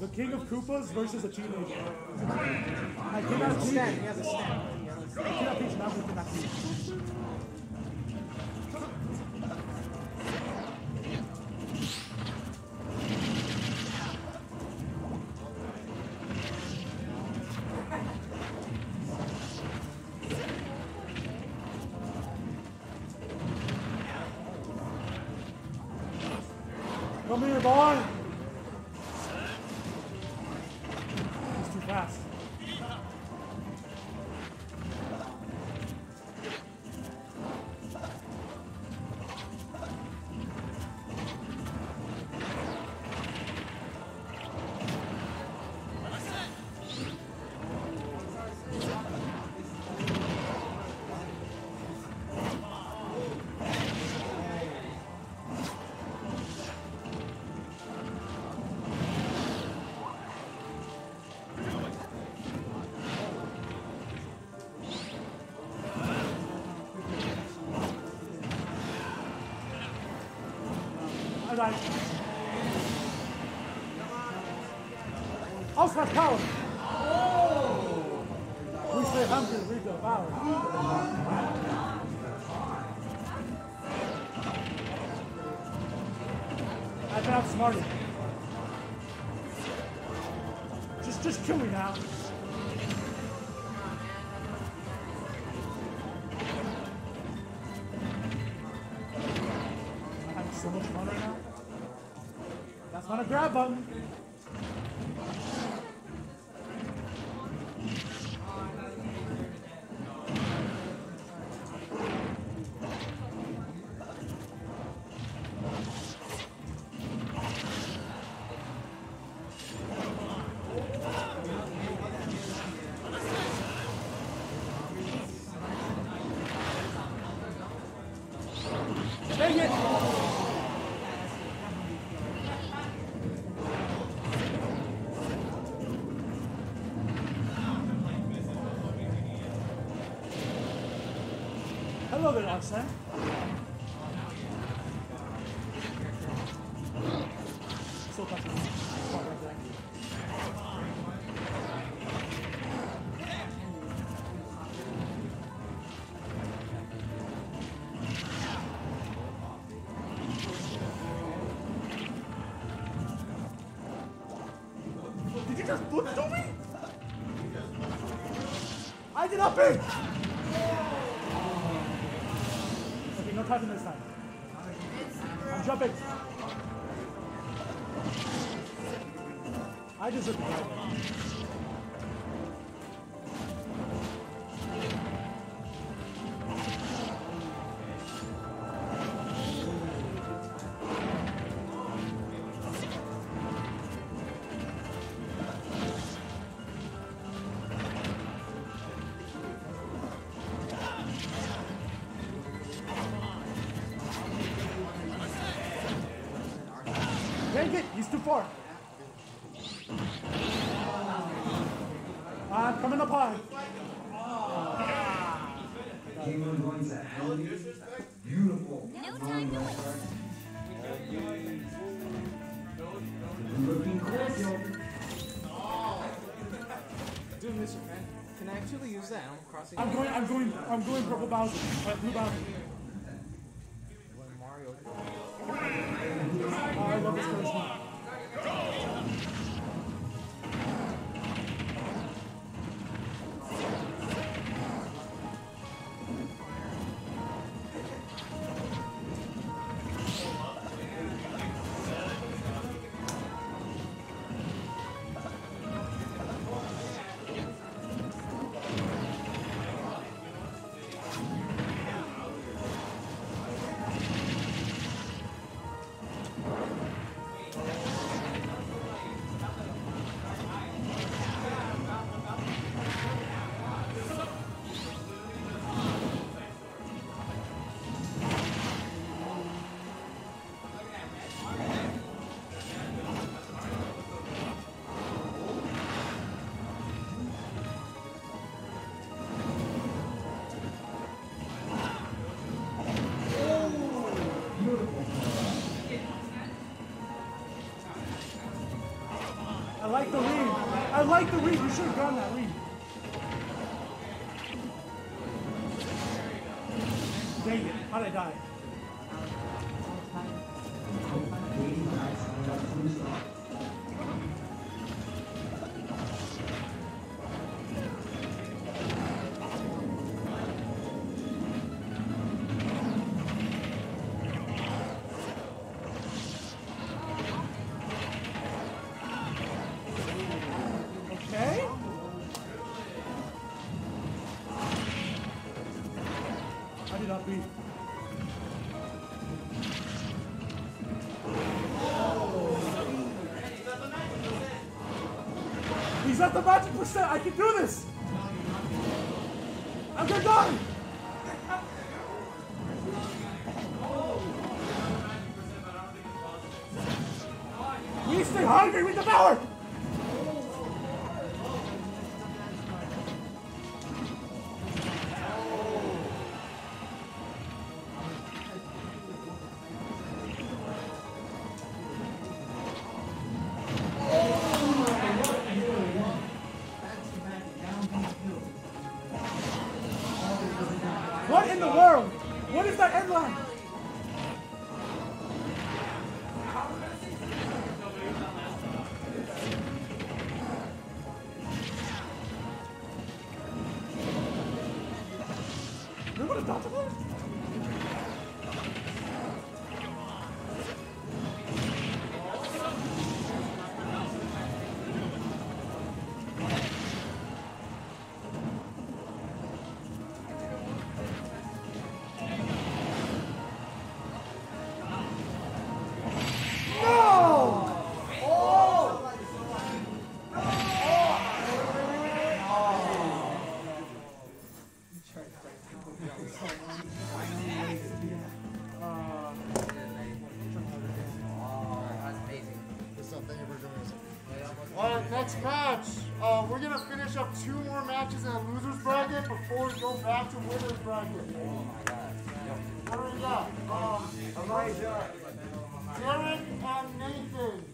The king of Koopas versus a teenager. I cannot teach. He has a a I cannot teach. Cannot teach. Come here, boy. Died. Ausfahrt power. Oh. We stay hungry, we devour. I can outsmart it. Just, just kill me now. So much fun right now. Not a grab button. Arsene. So tough. Did you just flip to me? I did not pay! Okay, no typing this time. I'm jumping. I deserve it, too far. I'm coming up high. Anyone going to hell? Beautiful. No time to waste. Looking cordial. Dude, Mr. Fan, can I actually use that Animal Crossing? I'm going, I'm going, I'm going purple Bowser. Uh, blue Bowser. When Mario. Oh, I love this person. Like the read. I like the read. You should have gone that read. Dang it. How'd I die? He's at the magic percent. I can do this. I'm gonna die. We stay hungry. We devour. What in the world? What is that end line? Remember what a doctor Alright, next match. Uh, we're gonna finish up two more matches in a loser's bracket before we go back to winner's bracket. Oh my What do we got? Um, Derek and Nathan.